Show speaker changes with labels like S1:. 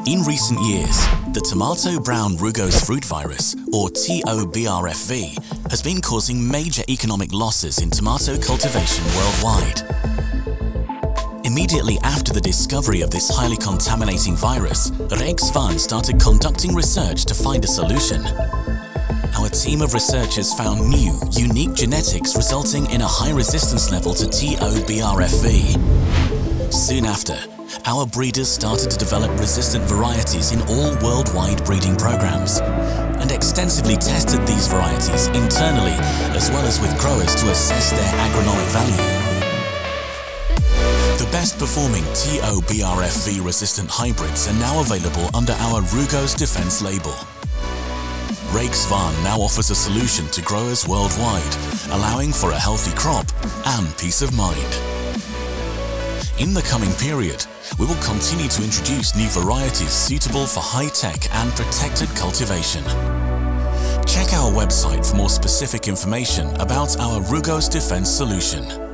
S1: In recent years, the tomato brown rugose fruit virus, or TOBRFV, has been causing major economic losses in tomato cultivation worldwide. Immediately after the discovery of this highly contaminating virus, Rijk Zwaan started conducting research to find a solution. Our team of researchers found new, unique genetics resulting in a high resistance level to TOBRFV. Soon after, our breeders started to develop resistant varieties in all worldwide breeding programs and extensively tested these varieties internally as well as with growers to assess their agronomic value. The best performing TOBRFV resistant hybrids are now available under our Rugose Defense label. Rijk Zwaan now offers a solution to growers worldwide, allowing for a healthy crop and peace of mind. In the coming period, we will continue to introduce new varieties suitable for high-tech and protected cultivation. Check our website for more specific information about our Rugose Defense solution.